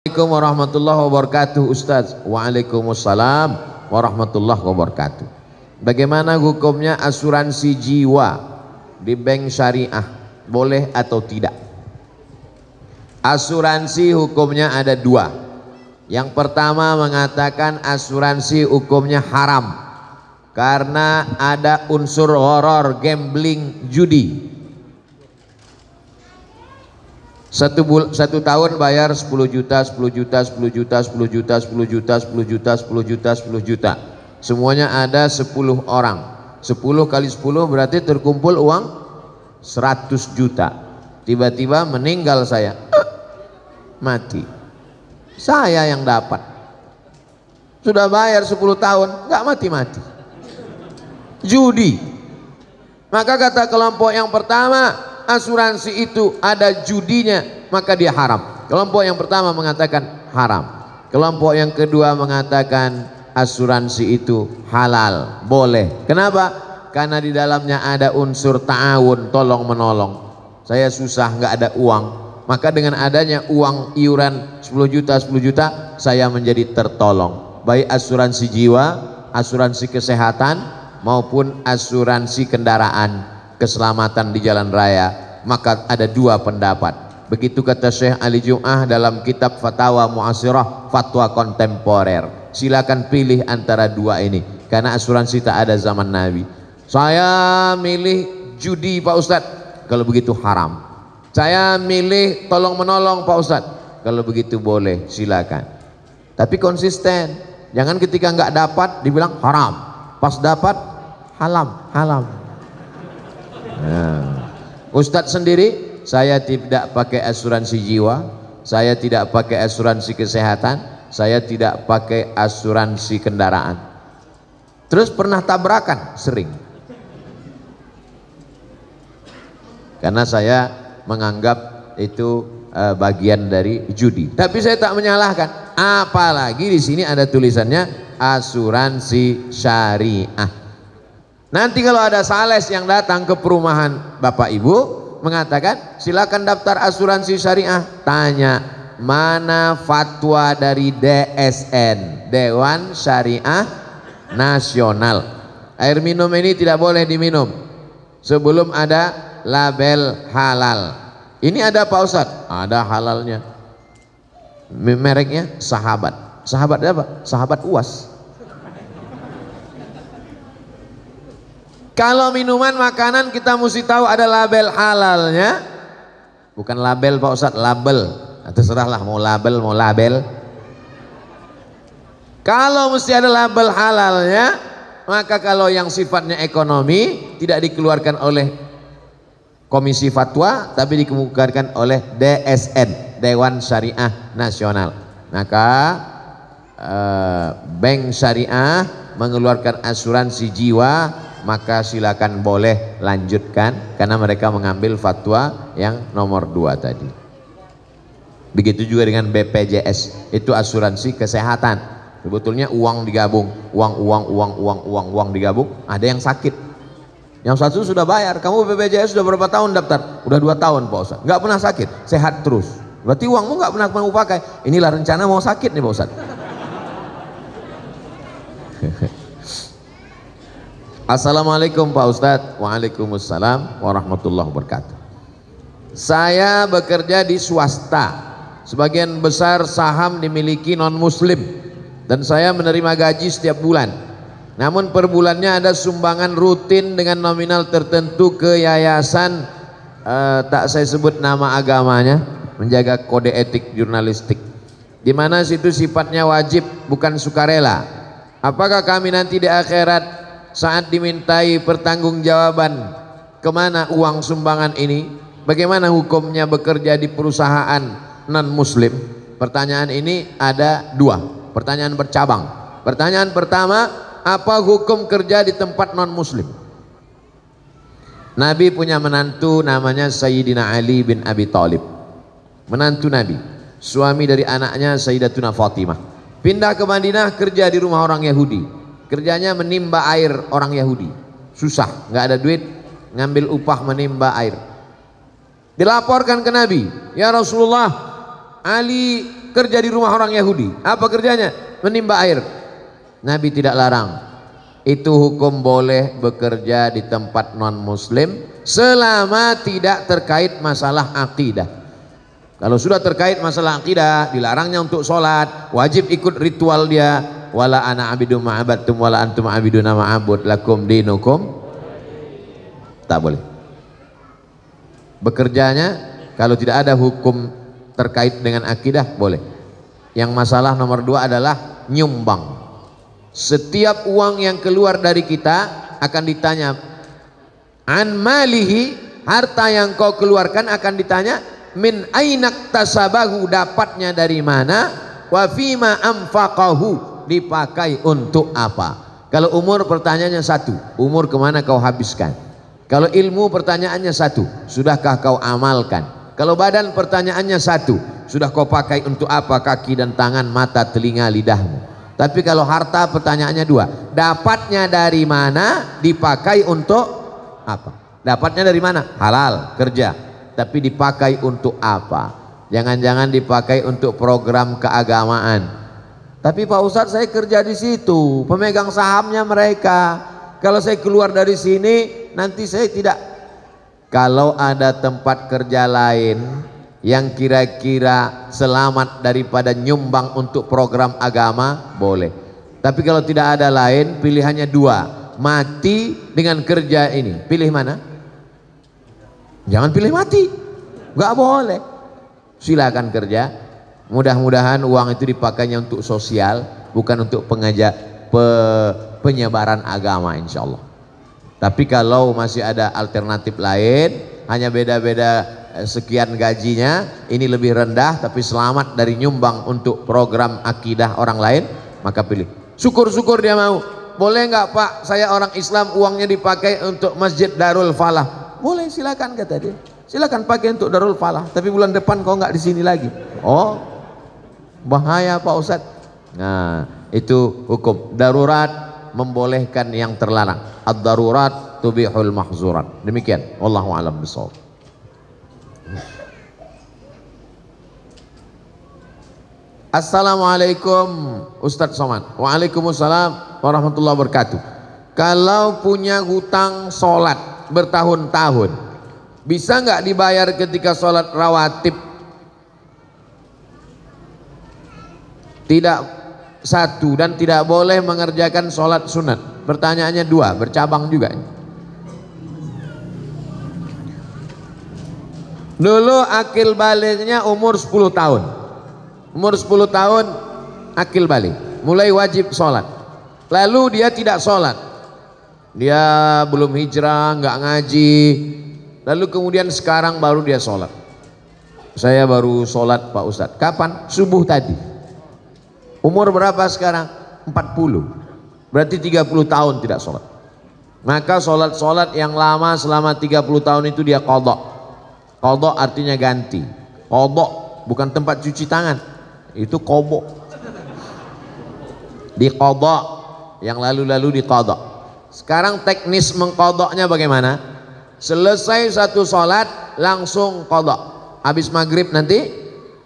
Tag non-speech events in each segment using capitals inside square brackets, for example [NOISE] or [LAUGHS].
Assalamualaikum warahmatullahi wabarakatuh Ustaz. Waalaikumsalam warahmatullahi wabarakatuh. Bagaimana hukumnya asuransi jiwa di bank syariah? Boleh atau tidak? Asuransi hukumnya ada dua. Yang pertama mengatakan asuransi hukumnya haram Karena ada unsur horor gambling judi satu, bul satu tahun bayar 10 juta, 10 juta, 10 juta, 10 juta, 10 juta, 10 juta, 10 juta, 10 juta. Semuanya ada 10 orang. 10 kali 10 berarti terkumpul uang 100 juta. Tiba-tiba meninggal saya. [CLEARS THROAT] Mati. Saya yang dapat. Sudah bayar 10 tahun, nggak mati-mati. Judi. Maka kata kelompok yang pertama, asuransi itu ada judinya maka dia haram. Kelompok yang pertama mengatakan haram. Kelompok yang kedua mengatakan asuransi itu halal boleh. Kenapa? Karena di dalamnya ada unsur ta'awun tolong menolong. Saya susah nggak ada uang. Maka dengan adanya uang iuran 10 juta 10 juta saya menjadi tertolong. Baik asuransi jiwa asuransi kesehatan maupun asuransi kendaraan keselamatan di jalan raya maka ada dua pendapat. Begitu kata Syekh Ali Jum'ah dalam kitab Fatwa Muasirah Fatwa Kontemporer. Silakan pilih antara dua ini karena asuransi tak ada zaman Nabi. Saya milih judi Pak Ustadz. Kalau begitu haram. Saya milih tolong menolong Pak Ustadz. Kalau begitu boleh silakan. Tapi konsisten. Jangan ketika nggak dapat dibilang haram. Pas dapat halam halam Nah. Ustadz sendiri, saya tidak pakai asuransi jiwa, saya tidak pakai asuransi kesehatan, saya tidak pakai asuransi kendaraan. Terus pernah tabrakan? Sering. Karena saya menganggap itu uh, bagian dari judi. Tapi saya tak menyalahkan. Apalagi di sini ada tulisannya asuransi syariah. Nanti kalau ada sales yang datang ke perumahan Bapak Ibu mengatakan silakan daftar asuransi syariah. Tanya mana fatwa dari DSN Dewan Syariah Nasional. Air minum ini tidak boleh diminum sebelum ada label halal. Ini ada Pak Ustadz? Ada halalnya. Mereknya sahabat. Sahabat apa? Sahabat uas. Kalau minuman makanan kita mesti tahu ada label halalnya. Bukan label Pak Ustadz, label. Nah, terserahlah mau label mau label. Kalau mesti ada label halalnya, maka kalau yang sifatnya ekonomi tidak dikeluarkan oleh Komisi Fatwa tapi dikemukakan oleh DSN Dewan Syariah Nasional. Maka eh, Bank Syariah mengeluarkan asuransi jiwa maka silakan boleh lanjutkan karena mereka mengambil fatwa yang nomor dua tadi. Begitu juga dengan BPJS, itu asuransi kesehatan. Sebetulnya uang digabung, uang, uang, uang, uang, uang, uang digabung, ada yang sakit. Yang satu sudah bayar, kamu BPJS sudah berapa tahun daftar? Udah dua tahun Pak Ustaz. Nggak pernah sakit, sehat terus. Berarti uangmu nggak pernah mau pakai. Inilah rencana mau sakit nih Pak Ustaz. [LAUGHS] Assalamualaikum Pak Ustadz. Waalaikumsalam warahmatullahi wabarakatuh. Saya bekerja di swasta. Sebagian besar saham dimiliki non muslim Dan saya menerima gaji setiap bulan. Namun per bulannya ada sumbangan rutin dengan nominal tertentu ke yayasan eh, Tak saya sebut nama agamanya Menjaga kode etik jurnalistik. Di mana situ sifatnya wajib bukan sukarela. Apakah kami nanti di akhirat saat dimintai pertanggungjawaban ke mana uang sumbangan ini bagaimana hukumnya bekerja di perusahaan non muslim pertanyaan ini ada dua. Pertanyaan bercabang. Pertanyaan pertama apa hukum kerja di tempat non muslim Nabi punya menantu namanya Sayyidina Ali bin Abi Thalib. Menantu Nabi. Suami dari anaknya Sayyidatuna Fatimah. Pindah ke Madinah kerja di rumah orang Yahudi kerjanya menimba air orang Yahudi susah nggak ada duit ngambil upah menimba air dilaporkan ke Nabi ya Rasulullah Ali kerja di rumah orang Yahudi. Apa kerjanya? Menimba air. Nabi tidak larang. Itu hukum boleh bekerja di tempat non muslim selama tidak terkait masalah akidah. Kalau sudah terkait masalah akidah, dilarangnya untuk sholat, wajib ikut ritual dia. Wala ana abidu ma'abattum wala antum abiduna ma'abud lakum dinukum. Tak boleh. Bekerjanya kalau tidak ada hukum terkait dengan akidah boleh. Yang masalah nomor dua adalah nyumbang. Setiap uang yang keluar dari kita akan ditanya an malihi harta yang kau keluarkan akan ditanya min ainak tasabahu dapatnya dari mana wa fima amfaqahu dipakai untuk apa kalau umur pertanyaannya satu umur ke mana kau habiskan kalau ilmu pertanyaannya satu sudahkah kau amalkan kalau badan pertanyaannya satu, sudah kau pakai untuk apa kaki dan tangan, mata, telinga, lidahmu. Tapi kalau harta pertanyaannya dua, dapatnya dari mana, dipakai untuk apa? Dapatnya dari mana? Halal, kerja. Tapi dipakai untuk apa? Jangan-jangan dipakai untuk program keagamaan. Tapi Pak Ustadz saya kerja di situ, pemegang sahamnya mereka. Kalau saya keluar dari sini, nanti saya tidak kalau ada tempat kerja lain yang kira-kira selamat daripada nyumbang untuk program agama, boleh. Tapi kalau tidak ada lain, pilihannya dua. Mati dengan kerja ini. Pilih mana? Jangan pilih mati. Gak boleh. Silakan kerja. Mudah-mudahan uang itu dipakainya untuk sosial, bukan untuk pengajak pe, penyebaran agama insya Allah. Tapi kalau masih ada alternatif lain, hanya beda-beda eh, sekian gajinya, ini lebih rendah tapi selamat dari nyumbang untuk program akidah orang lain, maka pilih. Syukur-syukur dia mau. Boleh nggak Pak, saya orang Islam uangnya dipakai untuk Masjid Darul Falah. Boleh silakan kata dia. Silakan pakai untuk Darul Falah, tapi bulan depan kau nggak di sini lagi. Oh, bahaya Pak Ustadz. Nah, itu hukum darurat membolehkan yang terlarang. Ad-darurat tubihul mahzurat. Demikian. Wallahu a'lam bishawab. Assalamualaikum Ustadz Somad Waalaikumsalam warahmatullahi wabarakatuh Kalau punya hutang sholat bertahun-tahun Bisa nggak dibayar ketika sholat rawatib Tidak satu dan tidak boleh mengerjakan sholat sunat. Pertanyaannya dua bercabang juga. Dulu akil baliknya umur 10 tahun. Umur 10 tahun akil balik. Mulai wajib sholat. Lalu dia tidak sholat. Dia belum hijrah nggak ngaji. Lalu kemudian sekarang baru dia sholat. Saya baru sholat Pak Ustadz. Kapan? subuh tadi Umur berapa sekarang? 40. Berarti 30 tahun tidak sholat. Maka sholat-sholat yang lama selama 30 tahun itu dia kodok. Kodok artinya ganti. Kodok bukan tempat cuci tangan. Itu kobok. Di kodok. Yang lalu-lalu di kodok. Sekarang teknis mengkodoknya bagaimana? Selesai satu sholat langsung kodok. Habis maghrib nanti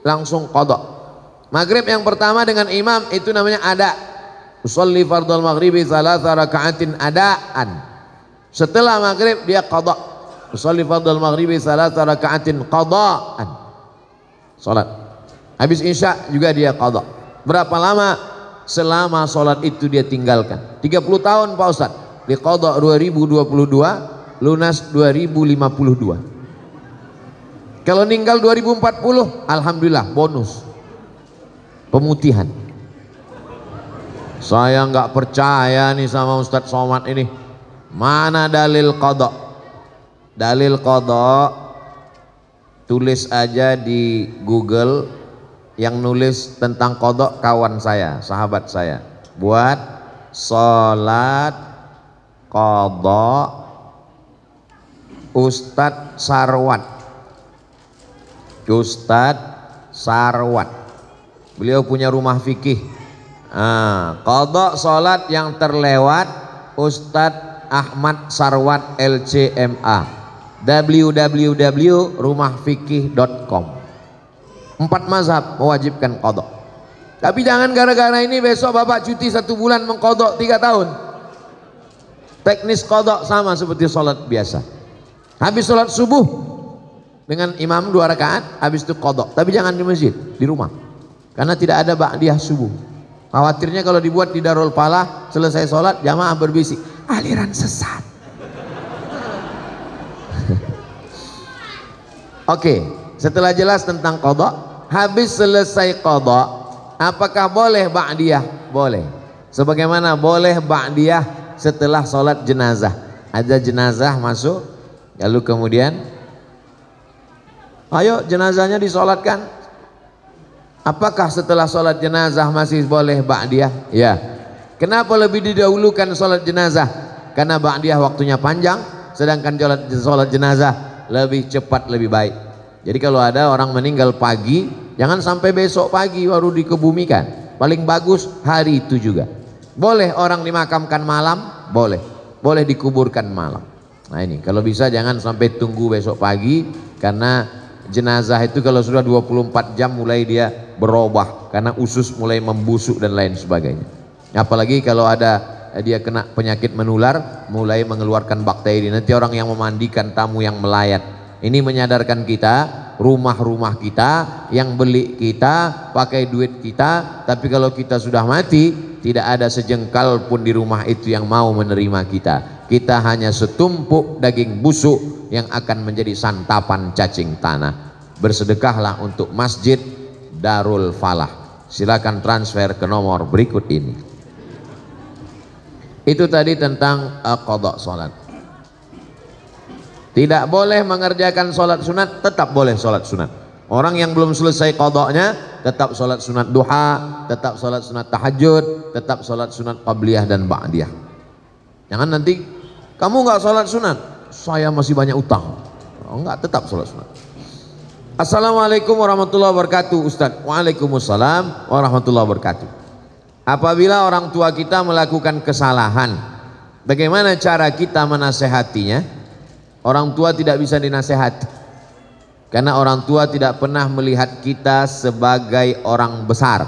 langsung kodok Maghrib yang pertama dengan imam itu namanya ada. Usolli fardal maghribi thalatha raka'atin adaan. Setelah maghrib dia qada. Usolli fardal maghribi thalatha raka'atin qadaan. Salat. Habis isya juga dia qada. Berapa lama? Selama salat itu dia tinggalkan. 30 tahun Pak Ustaz. Di qada 2022, lunas 2052. Kalau meninggal 2040, alhamdulillah bonus pemutihan. Saya nggak percaya nih sama Ustadz Somad ini. Mana dalil kodok? Dalil kodok tulis aja di Google yang nulis tentang kodok kawan saya sahabat saya. Buat sholat kodok Ustadz Sarwat. Ustadz Sarwat Beliau punya rumah fikih. Nah, kodok sholat yang terlewat Ustadz Ahmad Sarwat LCMA www.rumahfikih.com Empat mazhab mewajibkan kodok. Tapi jangan gara-gara ini besok bapak cuti satu bulan mengkodok tiga tahun. Teknis kodok sama seperti sholat biasa. Habis sholat subuh dengan imam dua rakaat, habis itu kodok. Tapi jangan di masjid, di rumah. Karena tidak ada ba'diyah subuh. Khawatirnya kalau dibuat di Darul Falah, selesai sholat, jamaah berbisik. Aliran sesat. [LAUGHS] Oke, setelah jelas tentang kodok, habis selesai kodok, apakah boleh ba'diyah? Boleh. Sebagaimana boleh ba'diyah setelah sholat jenazah. Ada jenazah masuk, lalu kemudian, ayo jenazahnya disolatkan, Apakah setelah sholat jenazah masih boleh ba'diyah? Ya. Kenapa lebih didahulukan sholat jenazah? Karena ba'diyah waktunya panjang, sedangkan sholat, jenazah lebih cepat, lebih baik. Jadi kalau ada orang meninggal pagi, jangan sampai besok pagi baru dikebumikan. Paling bagus hari itu juga. Boleh orang dimakamkan malam? Boleh. Boleh dikuburkan malam. Nah ini, kalau bisa jangan sampai tunggu besok pagi, karena jenazah itu kalau sudah 24 jam mulai dia berubah karena usus mulai membusuk dan lain sebagainya. Apalagi kalau ada eh, dia kena penyakit menular, mulai mengeluarkan bakteri. Nanti orang yang memandikan tamu yang melayat. Ini menyadarkan kita, rumah-rumah kita, yang beli kita, pakai duit kita, tapi kalau kita sudah mati, tidak ada sejengkal pun di rumah itu yang mau menerima kita. Kita hanya setumpuk daging busuk yang akan menjadi santapan cacing tanah. Bersedekahlah untuk masjid, Darul Falah. Silakan transfer ke nomor berikut ini. Itu tadi tentang kodok sholat. Tidak boleh mengerjakan sholat sunat, tetap boleh sholat sunat. Orang yang belum selesai kodoknya, tetap sholat sunat duha, tetap sholat sunat tahajud, tetap sholat sunat qabliyah dan ba'diyah. Jangan nanti, kamu nggak sholat sunat, saya masih banyak utang. Oh, enggak, tetap sholat sunat. Assalamualaikum warahmatullahi wabarakatuh Ustaz. Waalaikumsalam warahmatullahi wabarakatuh. Apabila orang tua kita melakukan kesalahan Bagaimana cara kita menasehatinya? Orang tua tidak bisa dinasehati Karena orang tua tidak pernah melihat kita sebagai orang besar.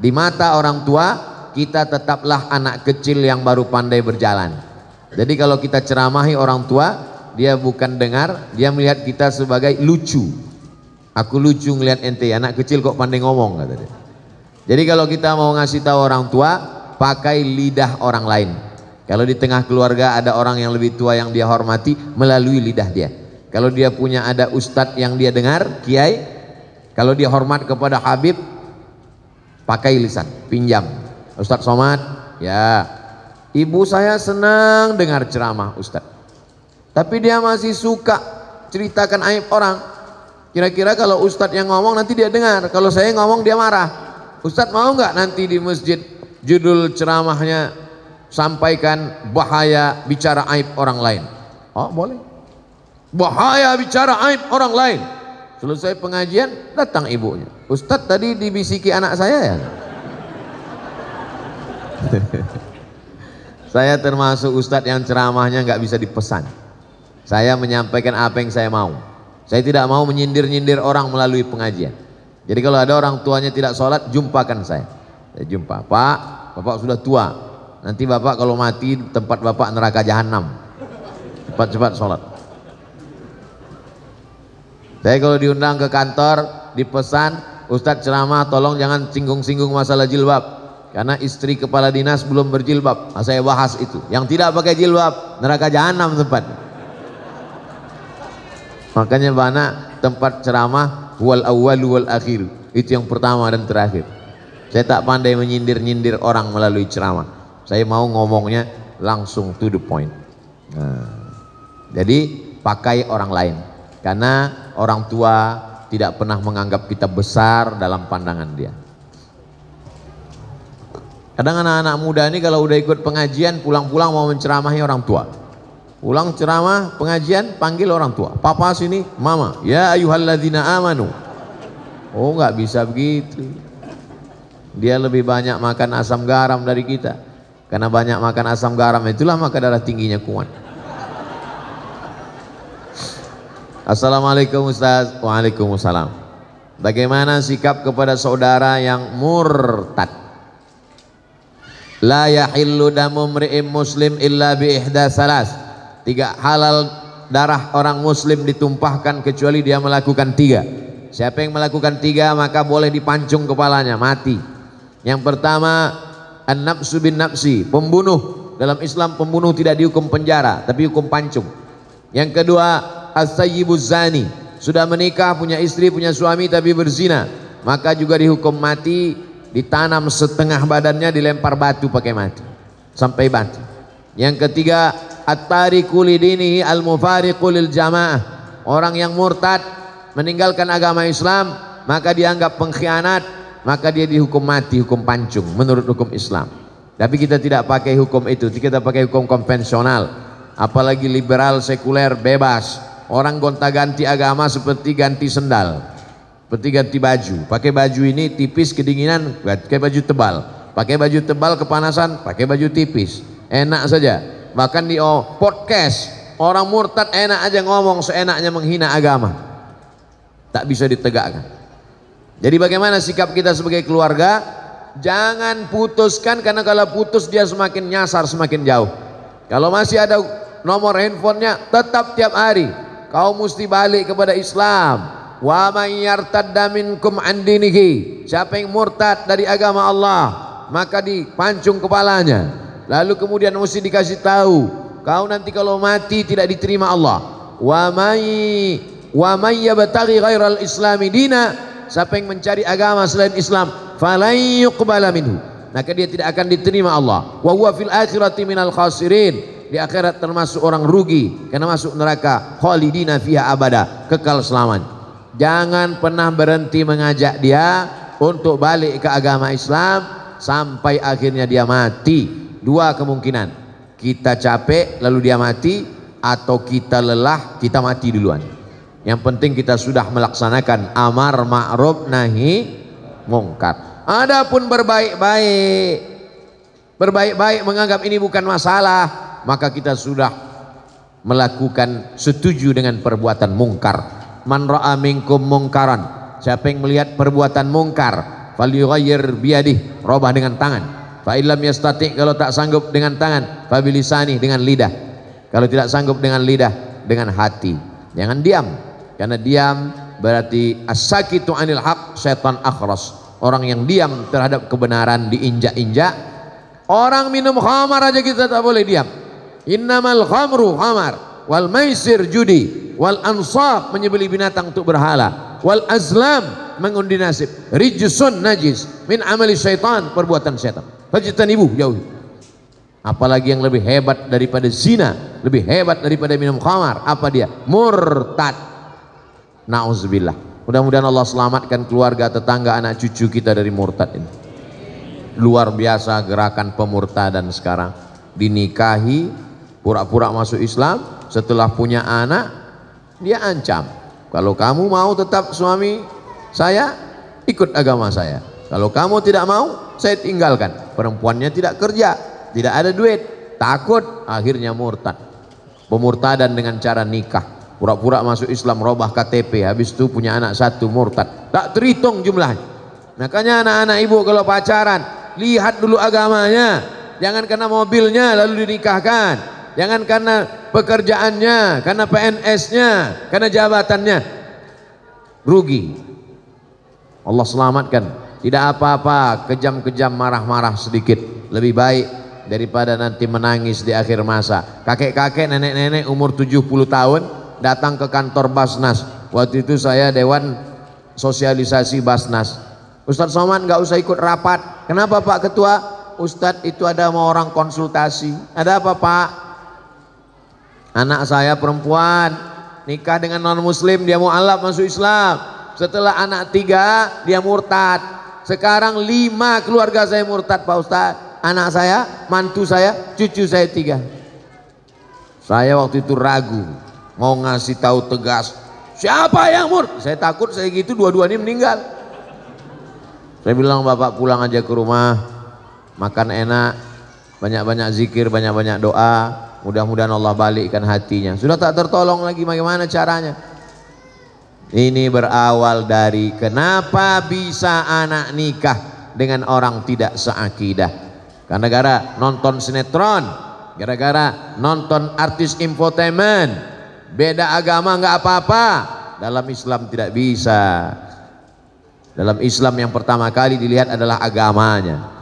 Di mata orang tua kita tetaplah anak kecil yang baru pandai berjalan Jadi kalau kita ceramahi orang tua Dia bukan dengar, dia melihat kita sebagai lucu Aku lucu ngeliat ente, anak kecil kok pandai ngomong kata dia. Jadi kalau kita mau ngasih tahu orang tua, pakai lidah orang lain. Kalau di tengah keluarga ada orang yang lebih tua yang dia hormati, melalui lidah dia. Kalau dia punya ada ustadz yang dia dengar, kiai, kalau dia hormat kepada Habib, pakai lisan, pinjam. Ustadz Somad, ya, ibu saya senang dengar ceramah ustadz. Tapi dia masih suka ceritakan aib orang. Kira-kira kalau Ustadz yang ngomong nanti dia dengar. Kalau saya ngomong dia marah. Ustadz mau nggak nanti di masjid judul ceramahnya sampaikan bahaya bicara aib orang lain. Oh boleh. Bahaya bicara aib orang lain. Selesai pengajian datang ibunya. Ustadz tadi dibisiki anak saya ya. [LAUGHS] saya termasuk Ustadz yang ceramahnya nggak bisa dipesan. Saya menyampaikan apa yang saya mau. Saya tidak mau menyindir-nyindir orang melalui pengajian. Jadi kalau ada orang tuanya tidak sholat, jumpakan saya. Saya jumpa, Pak, Bapak sudah tua. Nanti Bapak kalau mati tempat Bapak neraka jahanam. Cepat-cepat sholat. Saya kalau diundang ke kantor, dipesan, Ustadz ceramah tolong jangan singgung-singgung masalah jilbab. Karena istri kepala dinas belum berjilbab. Nah, saya bahas itu. Yang tidak pakai jilbab, neraka jahanam tempat. Makanya mana tempat ceramah wal awal wal akhir. Itu yang pertama dan terakhir. Saya tak pandai menyindir-nyindir orang melalui ceramah. Saya mau ngomongnya langsung to the point. Nah, jadi pakai orang lain. Karena orang tua tidak pernah menganggap kita besar dalam pandangan dia. Kadang anak-anak muda ini kalau udah ikut pengajian pulang-pulang mau menceramahi orang tua. Ulang ceramah, pengajian, panggil orang tua. Papa sini, mama. Ya ayuhalladzina amanu. Oh nggak bisa begitu. Dia lebih banyak makan asam garam dari kita. Karena banyak makan asam garam itulah maka darah tingginya kuat. Assalamualaikum Ustaz. Waalaikumsalam. Bagaimana sikap kepada saudara yang murtad? La yahillu damu mri'im muslim illa bi ihda salas. Tiga halal darah orang muslim ditumpahkan kecuali dia melakukan tiga. Siapa yang melakukan tiga maka boleh dipancung kepalanya, mati. Yang pertama an-nafsu bin nafsi, pembunuh. Dalam Islam pembunuh tidak dihukum penjara, tapi hukum pancung. Yang kedua as-sayyibuz zani, sudah menikah, punya istri, punya suami tapi berzina, maka juga dihukum mati, ditanam setengah badannya dilempar batu pakai mati sampai mati. Yang ketiga, at-tariqu lidinihi al-mufariqu lil jamaah. Orang yang murtad meninggalkan agama Islam, maka dianggap pengkhianat, maka dia dihukum mati, hukum pancung menurut hukum Islam. Tapi kita tidak pakai hukum itu, kita pakai hukum konvensional. Apalagi liberal sekuler bebas Orang gonta-ganti agama seperti ganti sendal, seperti ganti baju. Pakai baju ini tipis kedinginan, pakai baju tebal. Pakai baju tebal kepanasan, pakai baju tipis. Enak saja. Bahkan di oh, podcast orang murtad enak aja ngomong seenaknya menghina agama. Tak bisa ditegakkan. Jadi bagaimana sikap kita sebagai keluarga? Jangan putuskan karena kalau putus dia semakin nyasar semakin jauh. Kalau masih ada nomor handphonenya tetap tiap hari kau mesti balik kepada Islam wa may yartadda minkum an dinihi. Siapa yang murtad dari agama Allah maka dipancung kepalanya. Lalu kemudian mesti dikasih tahu kau nanti kalau mati tidak diterima Allah. Wa may wa may yabtaghi ghairal islami dina. Siapa yang mencari agama selain Islam falan yuqbala minhu. Maka dia tidak akan diterima Allah. Wa huwa fil akhirati minal khasirin. Di akhirat termasuk orang rugi karena masuk neraka khalidina fiha abada kekal selamanya jangan pernah berhenti mengajak dia untuk balik ke agama Islam sampai akhirnya dia mati. Dua kemungkinan. Kita capek lalu dia mati atau kita lelah kita mati duluan. Yang penting kita sudah melaksanakan amar ma'ruf nahi mungkar. Adapun berbaik-baik berbaik-baik menganggap ini bukan masalah maka kita sudah melakukan setuju dengan perbuatan mungkar man ra'a minkum mungkaran. Siapa yang melihat perbuatan mungkar falyughayyir biyadih robah dengan tangan. Fa illam yastati kalau tak sanggup dengan tangan fa bilisani dengan lidah. Kalau tidak sanggup dengan lidah dengan hati. Jangan diam. Karena diam berarti as-sakitu anil haq setan akhras. Orang yang diam terhadap kebenaran diinjak-injak. Orang minum khamar aja kita tak boleh diam. Innamal khamru khamar wal maisir judi wal ansab menyembeli binatang untuk berhala wal azlam mengundi nasib rijsun najis min amali syaitan perbuatan syaitan. Ibu jauh apalagi yang lebih hebat daripada zina lebih hebat daripada minum khamar apa dia? Murtad. Nauzubillah. Mudah-mudahan Allah selamatkan keluarga tetangga anak cucu kita dari murtad ini. Luar biasa gerakan pemurtadan sekarang. Dinikahi pura-pura masuk Islam setelah punya anak dia ancam. Kalau kamu mau tetap suami saya ikut agama saya. Kalau kamu tidak mau saya tinggalkan. Perempuannya tidak kerja tidak ada duit takut akhirnya murtad. Pemurtadan dengan cara nikah. Pura-pura masuk Islam robah KTP habis itu punya anak satu murtad. Tak terhitung jumlahnya. Makanya anak-anak ibu kalau pacaran lihat dulu agamanya. Jangan karena mobilnya lalu dinikahkan Jangan karena pekerjaannya, karena PNS-nya, karena jabatannya. Rugi. Allah selamatkan. Tidak apa-apa, kejam-kejam marah-marah sedikit. Lebih baik daripada nanti menangis di akhir masa. Kakek-kakek, nenek-nenek umur 70 tahun datang ke kantor Basnas. Waktu itu saya dewan sosialisasi Basnas. Ustadz Soman nggak usah ikut rapat. Kenapa Pak Ketua? Ustadz itu ada mau orang konsultasi. Ada apa Pak? Anak saya perempuan nikah dengan non muslim dia mau alaf masuk Islam. Setelah anak tiga dia murtad. Sekarang lima keluarga saya murtad Pak Ustaz. Anak saya, mantu saya, cucu saya tiga. Saya waktu itu ragu mau ngasih tahu tegas siapa yang mur. Saya takut saya gitu dua-duanya meninggal. Saya bilang bapak pulang aja ke rumah makan enak banyak-banyak zikir banyak-banyak doa Mudah-mudahan Allah balikkan hatinya. Sudah tak tertolong lagi bagaimana caranya? Ini berawal dari kenapa bisa anak nikah dengan orang tidak seakidah. Karena gara nonton sinetron, gara-gara nonton artis infotainment, beda agama nggak apa-apa. Dalam Islam tidak bisa. Dalam Islam yang pertama kali dilihat adalah agamanya.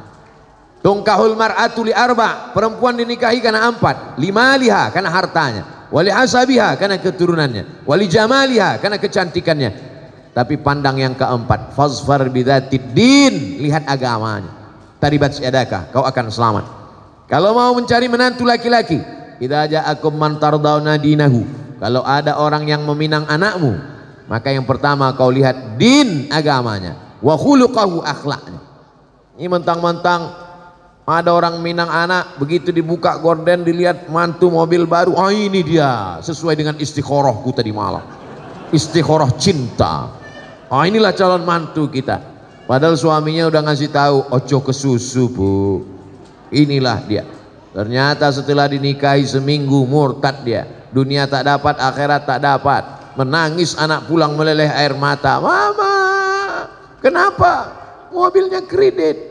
Tungkahul mar'atu li arba, perempuan dinikahi karena empat, lima liha karena hartanya, wali hasabiha karena keturunannya, wali jamaliha karena kecantikannya. Tapi pandang yang keempat, fazfar bidatid din, lihat agamanya. Taribat siadakah, kau akan selamat. Kalau mau mencari menantu laki-laki, idza ja'akum man tardawna dinahu. Kalau ada orang yang meminang anakmu, maka yang pertama kau lihat din agamanya, wa khuluqahu akhlaknya. Ini mentang-mentang ada orang Minang anak begitu dibuka gorden dilihat mantu mobil baru. Oh ini dia sesuai dengan istikharahku tadi malam. Istikharah cinta. Oh inilah calon mantu kita. Padahal suaminya udah ngasih tahu ojo ke susu bu. Inilah dia. Ternyata setelah dinikahi seminggu murtad dia. Dunia tak dapat, akhirat tak dapat. Menangis anak pulang meleleh air mata. Mama, kenapa? Mobilnya kredit.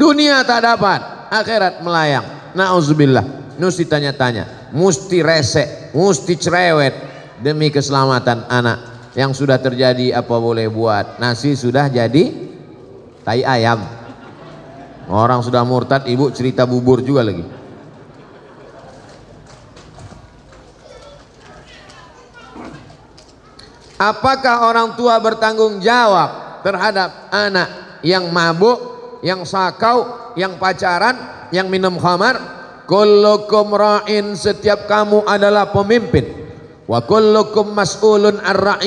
Dunia tak dapat, akhirat melayang. Nauzubillah. Mesti tanya-tanya, mesti resek, mesti cerewet demi keselamatan anak. Yang sudah terjadi apa boleh buat? Nasi sudah jadi tai ayam. Orang sudah murtad, ibu cerita bubur juga lagi. Apakah orang tua bertanggung jawab terhadap anak yang mabuk yang sakau, yang pacaran, yang minum khamar, kullukum ra'in setiap kamu adalah pemimpin. Wa kullukum mas'ulun ar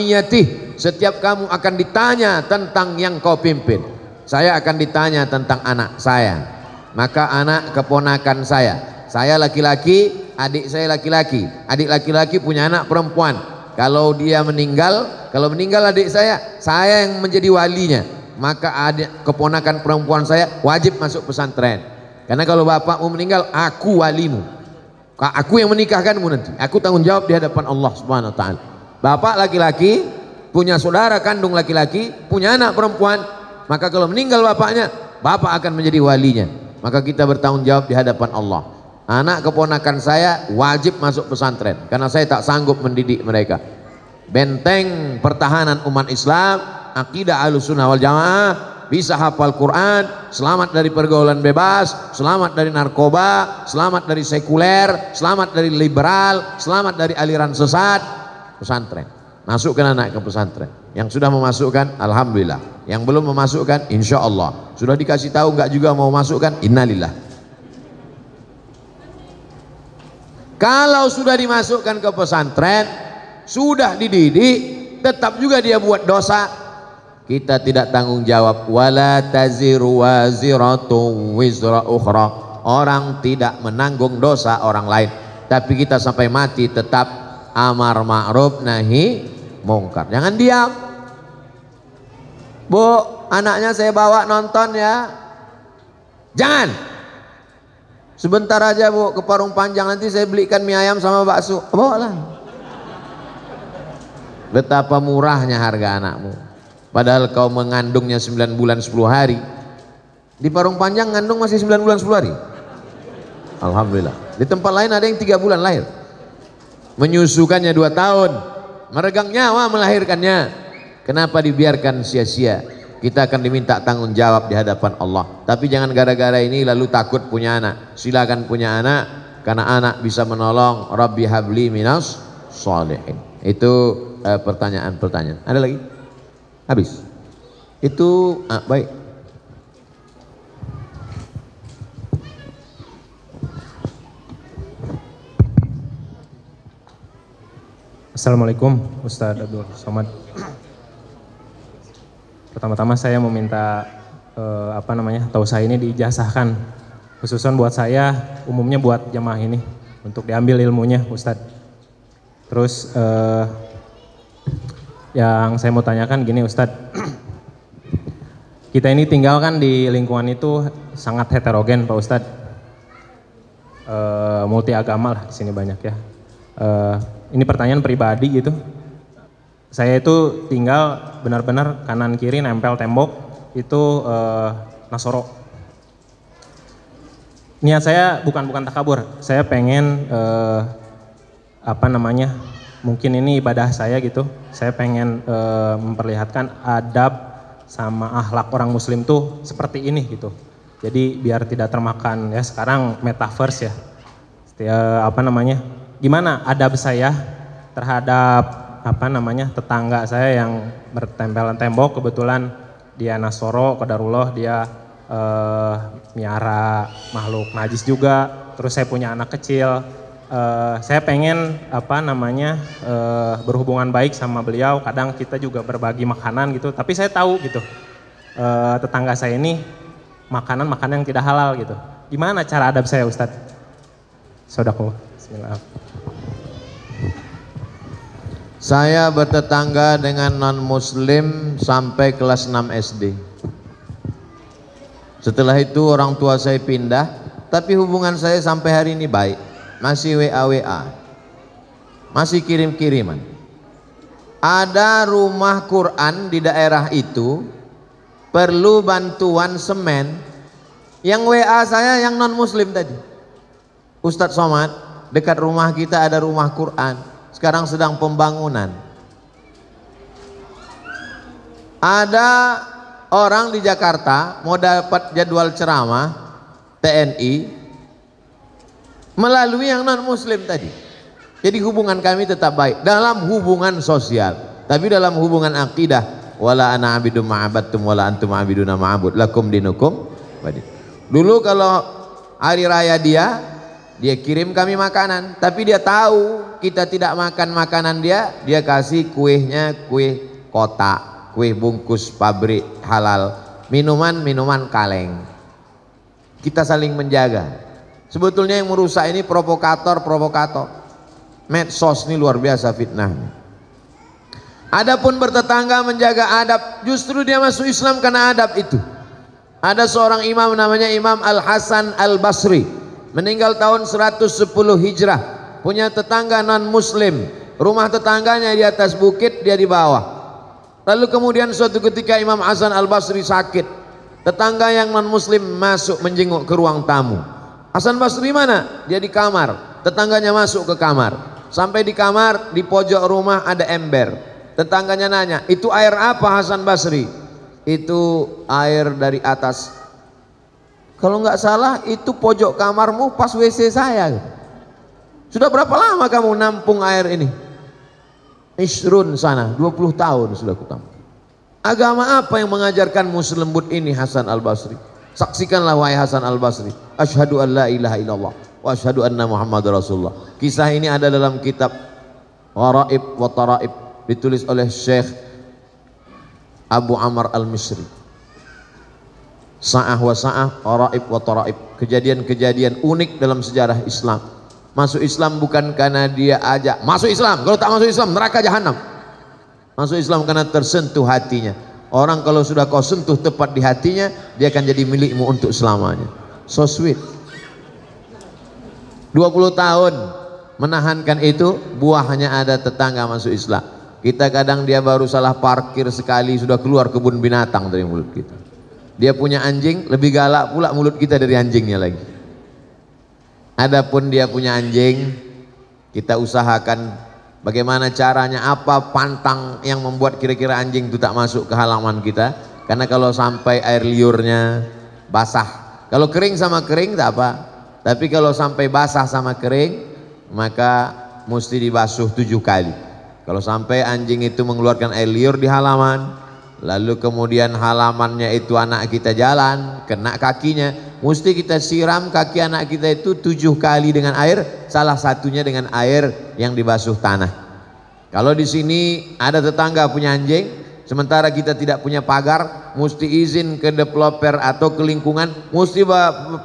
Setiap kamu akan ditanya tentang yang kau pimpin. Saya akan ditanya tentang anak saya. Maka anak keponakan saya. Saya laki-laki, adik saya laki-laki. Adik laki-laki punya anak perempuan. Kalau dia meninggal, kalau meninggal adik saya, saya yang menjadi walinya maka adik keponakan perempuan saya wajib masuk pesantren. Karena kalau bapakmu meninggal, aku walimu. Aku yang menikahkanmu nanti. Aku tanggung jawab di hadapan Allah Subhanahu wa taala. Bapak laki-laki punya saudara kandung laki-laki, punya anak perempuan, maka kalau meninggal bapaknya, bapak akan menjadi walinya. Maka kita bertanggung jawab di hadapan Allah. Anak keponakan saya wajib masuk pesantren karena saya tak sanggup mendidik mereka. Benteng pertahanan umat Islam akidah sunnah wal jamaah. Bisa hafal Quran selamat dari pergaulan bebas selamat dari narkoba selamat dari sekuler selamat dari liberal selamat dari aliran sesat. Pesantren. Masukkan anak ke pesantren. Yang sudah memasukkan Alhamdulillah. Yang belum memasukkan Insya Allah sudah dikasih tahu nggak juga mau masukkan? Innalillah. Kalau sudah dimasukkan ke pesantren sudah dididik tetap juga dia buat dosa kita tidak tanggung jawab. Wala taziru waziratu wizra ukhra. Orang tidak menanggung dosa orang lain. Tapi kita sampai mati tetap amar ma'ruf nahi mungkar. Jangan diam. Bu anaknya saya bawa nonton ya. Jangan. Sebentar aja bu ke parung panjang. Nanti saya belikan mie ayam sama bakso. Bawa lah betapa murahnya harga anakmu Padahal kau mengandungnya 9 bulan 10 hari. Di Parung Panjang ngandung masih 9 bulan 10 hari. Alhamdulillah. Di tempat lain ada yang 3 bulan lahir. Menyusukannya 2 tahun. Meregang nyawa melahirkannya. Kenapa dibiarkan sia-sia? Kita akan diminta tanggung jawab di hadapan Allah. Tapi jangan gara-gara ini lalu takut punya anak. Silakan punya anak karena anak bisa menolong Rabbi habli minas salihin. Itu eh, pertanyaan-pertanyaan. Ada lagi? Habis. Itu ah, baik. Assalamualaikum Ustadz Abdul Somad. Pertama-tama saya meminta eh, apa namanya tahu saya ini diijazahkan khususan buat saya umumnya buat jamaah ini untuk diambil ilmunya Ustadz. Terus eh, yang saya mau tanyakan gini Ustadz, kita ini tinggal kan di lingkungan itu sangat heterogen Pak Ustadz, e, multi agama lah di sini banyak ya. E, ini pertanyaan pribadi gitu. saya itu tinggal benar-benar kanan kiri nempel tembok itu eh, Nasoro. Niat saya bukan bukan takabur, saya pengen eh, apa namanya mungkin ini ibadah saya gitu. Saya pengen eh, memperlihatkan adab sama akhlak orang Muslim tuh seperti ini gitu. Jadi biar tidak termakan ya sekarang metaverse ya. Setiap, apa namanya? Gimana adab saya terhadap apa namanya tetangga saya yang bertempelan tembok kebetulan dia Nasoro Kodarullah dia eh, miara makhluk najis juga terus saya punya anak kecil eh, saya pengen apa namanya eh, berhubungan baik sama beliau. Kadang kita juga berbagi makanan gitu. Tapi saya tahu gitu eh, tetangga saya ini makanan makanan yang tidak halal gitu. Gimana cara adab saya Ustadz? Sodakoh Bismillah. Saya bertetangga dengan non muslim sampai kelas 6 SD. Setelah itu orang tua saya pindah, tapi hubungan saya sampai hari ini baik. Masih WA-WA. Masih kirim-kiriman. Ada rumah Quran di daerah itu perlu bantuan semen. Yang WA saya yang non muslim tadi. Ustadz Somad, dekat rumah kita ada rumah Quran sekarang sedang pembangunan. Ada orang di Jakarta mau dapat jadwal ceramah TNI melalui yang non muslim tadi. Jadi hubungan kami tetap baik. Dalam hubungan sosial, tapi dalam hubungan akidah wala ana abidum ma'abattum wala antum abiduna ma'abud lakum dinukum. Dulu kalau hari raya dia dia kirim kami makanan, tapi dia tahu kita tidak makan makanan dia, dia kasih kuehnya kue kotak, kue bungkus pabrik halal, minuman minuman kaleng. Kita saling menjaga. Sebetulnya yang merusak ini provokator provokator. Medsos ini luar biasa fitnahnya. Adapun bertetangga menjaga adab, justru dia masuk Islam karena adab itu. Ada seorang imam namanya Imam Al Hasan Al Basri meninggal tahun 110 Hijrah, punya tetangga non muslim, rumah tetangganya di atas bukit, dia di bawah. Lalu kemudian suatu ketika Imam Hasan Al-Basri sakit, tetangga yang non muslim masuk menjenguk ke ruang tamu. Hasan Basri mana? Dia di kamar, tetangganya masuk ke kamar. Sampai di kamar, di pojok rumah ada ember. Tetangganya nanya, itu air apa Hasan Basri? Itu air dari atas kalau nggak salah itu pojok kamarmu pas WC saya. Sudah berapa lama kamu nampung air ini? Isrun sana, 20 tahun sudah aku tampung. Agama apa yang mengajarkan lembut ini Hasan Al-Basri? Saksikanlah wahai Hasan Al-Basri. Asyhadu an la ilaha illallah wa asyhadu anna Muhammad Rasulullah. Kisah ini ada dalam kitab Waraib wa Taraib ditulis oleh Syekh Abu Amr Al-Misri sa'ah wa sa'ah, oraib wa taraib. Kejadian-kejadian unik dalam sejarah Islam. Masuk Islam bukan karena dia ajak. Masuk Islam, kalau tak masuk Islam neraka jahanam. Masuk Islam karena tersentuh hatinya. Orang kalau sudah kau sentuh tepat di hatinya, dia akan jadi milikmu untuk selamanya. So sweet. 20 tahun menahankan itu, buahnya ada tetangga masuk Islam. Kita kadang dia baru salah parkir sekali sudah keluar kebun binatang dari mulut kita. Dia punya anjing, lebih galak pula mulut kita dari anjingnya lagi. Adapun dia punya anjing, kita usahakan bagaimana caranya, apa pantang yang membuat kira-kira anjing itu tak masuk ke halaman kita. Karena kalau sampai air liurnya basah, kalau kering sama kering tak apa. Tapi kalau sampai basah sama kering, maka mesti dibasuh tujuh kali. Kalau sampai anjing itu mengeluarkan air liur di halaman, lalu kemudian halamannya itu anak kita jalan kena kakinya mesti kita siram kaki anak kita itu tujuh kali dengan air salah satunya dengan air yang dibasuh tanah kalau di sini ada tetangga punya anjing sementara kita tidak punya pagar mesti izin ke developer atau ke lingkungan mesti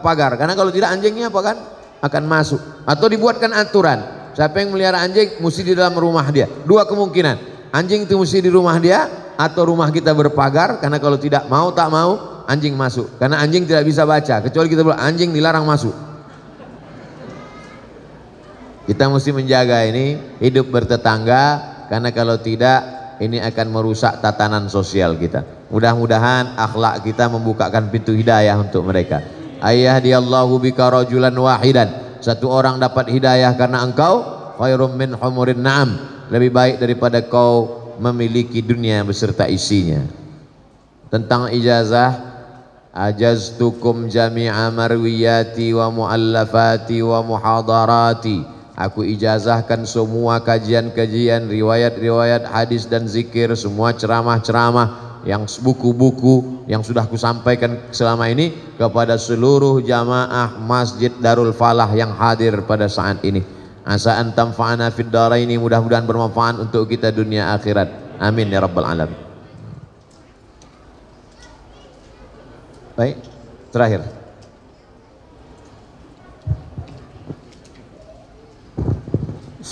pagar. Karena kalau tidak anjingnya apa kan? Akan masuk. Atau dibuatkan aturan. Siapa yang melihara anjing mesti di dalam rumah dia. Dua kemungkinan. Anjing itu mesti di rumah dia atau rumah kita berpagar. Karena kalau tidak mau tak mau anjing masuk. Karena anjing tidak bisa baca. Kecuali kita bilang anjing dilarang masuk. Kita mesti menjaga ini hidup bertetangga. Karena kalau tidak ini akan merusak tatanan sosial kita. Mudah-mudahan akhlak kita membukakan pintu hidayah untuk mereka. Ayah diallahu bika rajulan wahidan. Satu orang dapat hidayah karena engkau khairum min humurin na'am. Lebih baik daripada kau memiliki dunia beserta isinya. Tentang ijazah ajaztukum jami'a marwiyati wa muallafati wa muhadarati Aku ijazahkan semua kajian-kajian, riwayat-riwayat hadis dan zikir, semua ceramah-ceramah yang buku-buku yang sudah aku sampaikan selama ini kepada seluruh jamaah Masjid Darul Falah yang hadir pada saat ini. Asa antam fa'ana fid ini mudah-mudahan bermanfaat untuk kita dunia akhirat. Amin ya rabbal alamin. Baik, terakhir.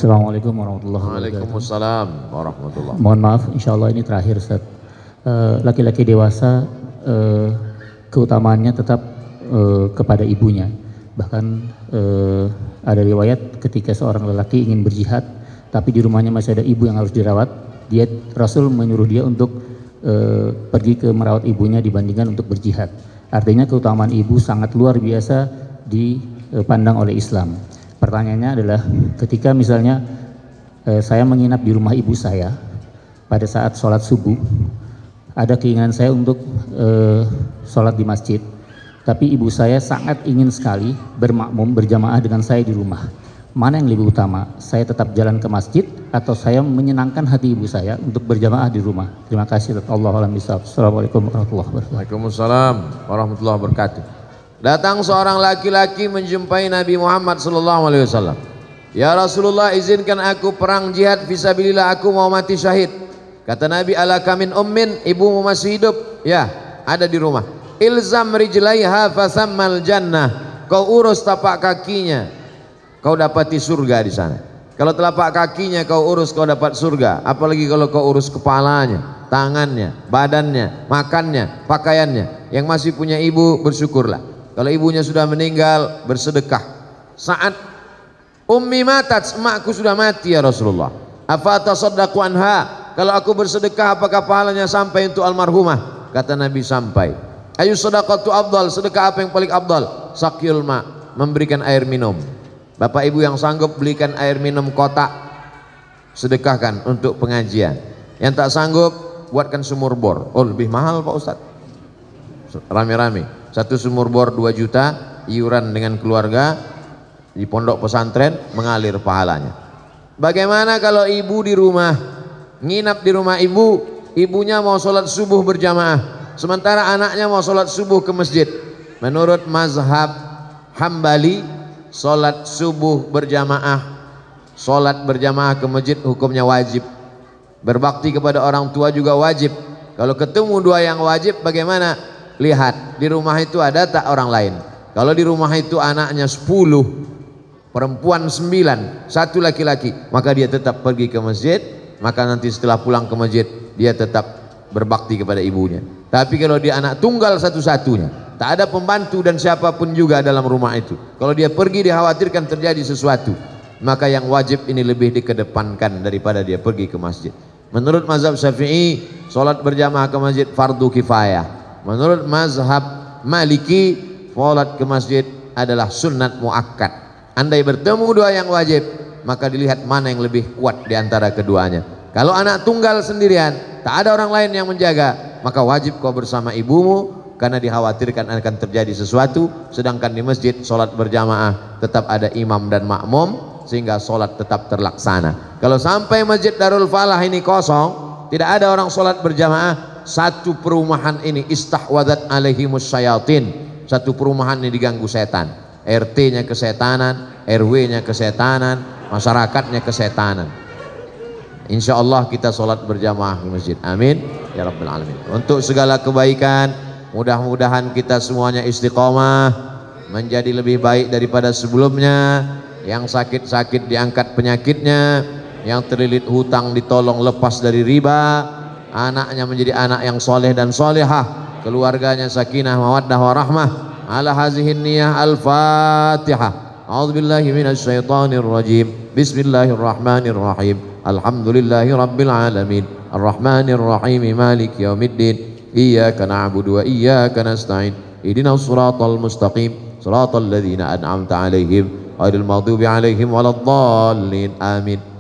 Assalamualaikum warahmatullahi wabarakatuh. Waalaikumsalam warahmatullahi Mohon maaf, insya Allah ini terakhir Ustaz. Eh, laki-laki dewasa uh, keutamaannya tetap uh, kepada ibunya. Bahkan uh, ada riwayat ketika seorang lelaki ingin berjihad, tapi di rumahnya masih ada ibu yang harus dirawat, dia Rasul menyuruh dia untuk uh, pergi ke merawat ibunya dibandingkan untuk berjihad. Artinya keutamaan ibu sangat luar biasa dipandang oleh Islam. Pertanyaannya adalah ketika misalnya eh, saya menginap di rumah ibu saya pada saat sholat subuh, ada keinginan saya untuk eh, sholat di masjid, tapi ibu saya sangat ingin sekali bermakmum berjamaah dengan saya di rumah. Mana yang lebih utama? Saya tetap jalan ke masjid atau saya menyenangkan hati ibu saya untuk berjamaah di rumah? Terima kasih. Allah Assalamualaikum warahmatullahi wabarakatuh. Waalaikumsalam warahmatullahi wabarakatuh. Datang seorang laki-laki menjumpai Nabi Muhammad sallallahu alaihi wasallam. Ya Rasulullah izinkan aku perang jihad fisabilillah aku mau mati syahid. Kata Nabi ala kamin ummin ibumu masih hidup? Ya, ada di rumah. Ilzam rijlaiha fasammal jannah. Kau urus tapak kakinya. Kau dapati surga di sana. Kalau telapak kakinya kau urus kau dapat surga. Apalagi kalau kau urus kepalanya, tangannya, badannya, makannya, pakaiannya. Yang masih punya ibu bersyukurlah. Kalau ibunya sudah meninggal bersedekah. Saat ummi matat, emakku sudah mati ya Rasulullah. Apa tasaddaqu anha? Kalau aku bersedekah apakah pahalanya sampai untuk almarhumah? Kata Nabi sampai. Ayu sedekatu abdal, sedekah apa yang paling abdal? Sakil ma, memberikan air minum. Bapak ibu yang sanggup belikan air minum kotak, sedekahkan untuk pengajian. Yang tak sanggup, buatkan sumur bor. Oh lebih mahal Pak Ustadz. Rame-rame. Satu sumur bor 2 juta, iuran dengan keluarga di pondok pesantren mengalir pahalanya. Bagaimana kalau ibu di rumah, nginap di rumah ibu, ibunya mau sholat subuh berjamaah, sementara anaknya mau sholat subuh ke masjid. Menurut mazhab Hambali, sholat subuh berjamaah, sholat berjamaah ke masjid hukumnya wajib. Berbakti kepada orang tua juga wajib. Kalau ketemu dua yang wajib bagaimana? Lihat di rumah itu ada tak orang lain? Kalau di rumah itu anaknya 10 perempuan 9 satu laki-laki maka dia tetap pergi ke masjid. Maka nanti setelah pulang ke masjid dia tetap berbakti kepada ibunya. Tapi kalau dia anak tunggal satu-satunya tak ada pembantu dan siapa pun juga dalam rumah itu. Kalau dia pergi dikhawatirkan terjadi sesuatu maka yang wajib ini lebih dikedepankan daripada dia pergi ke masjid. Menurut mazhab syafi'i solat berjamaah ke masjid fardu kifayah Menurut mazhab Maliki, sholat ke masjid adalah sunat muakkad. Andai bertemu dua yang wajib, maka dilihat mana yang lebih kuat di antara keduanya. Kalau anak tunggal sendirian, tak ada orang lain yang menjaga, maka wajib kau bersama ibumu karena dikhawatirkan akan terjadi sesuatu. Sedangkan di masjid sholat berjamaah tetap ada imam dan makmum sehingga sholat tetap terlaksana. Kalau sampai masjid Darul Falah ini kosong, tidak ada orang sholat berjamaah, satu perumahan ini istahwadat alaihimus syayatin. Satu perumahan ini diganggu setan. RT-nya kesetanan RW-nya kesetanan masyarakatnya kesetanan. Insya Allah kita sholat berjamaah di masjid. Amin. Ya rabbal alamin. Untuk segala kebaikan mudah-mudahan kita semuanya istiqomah menjadi lebih baik daripada sebelumnya. Yang sakit-sakit diangkat penyakitnya yang terlilit hutang ditolong lepas dari riba anaknya menjadi anak yang soleh dan solehah. Keluarganya sakinah mawaddah warahmah ala hazihin niyah al-fatihah. A'udzubillahi minasyaitonir rajim bismillahirrahmanirrahim. Alhamdulillahi rabbil alamin. Arrahmanir rahim malik yaumiddin iyyaka na'budu wa iyyaka nasta'in. Ihdinas siratal mustaqim. Siratal ladzina an'amta 'alaihim ghairil maghdubi 'alaihim waladdallin. Amin.